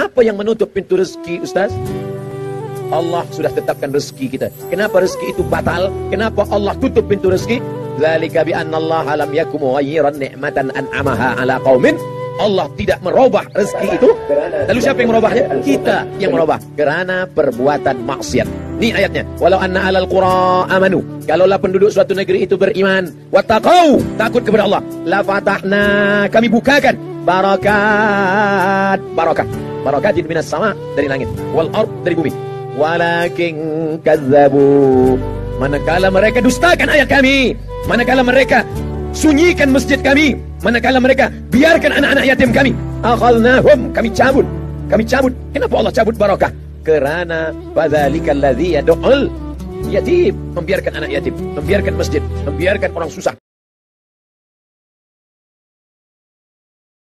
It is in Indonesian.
Apa yang menutup pintu rezeki, Ustaz? Allah sudah tetapkan rezeki kita. Kenapa rezeki itu batal? Kenapa Allah tutup pintu rezeki? Zalika bi Allah lam yakum ghayran ni'matan an'amaha ala qaumin. Allah tidak merubah rezeki itu. Lalu siapa yang merubahnya? Kita yang merubah. Kerana perbuatan maksiat. Ini ayatnya. Walau anna alal qura amanu. Kalaulah penduduk suatu negeri itu beriman. Wattaqau. Takut kepada Allah. La fatahna. Kami bukakan. Barakat. Barakat. Barakat minas sama dari langit. Wal ard dari bumi. Walakin kazzabu. Manakala mereka dustakan ayat kami. Manakala mereka sunyikan masjid kami. Manakala mereka biarkan anak-anak yatim kami. Akhalnahum. Kami cabut. Kami cabut. Kenapa Allah cabut barakah? Kerana fadzalika alladhi yad'ul yatim. Membiarkan anak yatim. Membiarkan masjid. Membiarkan orang susah.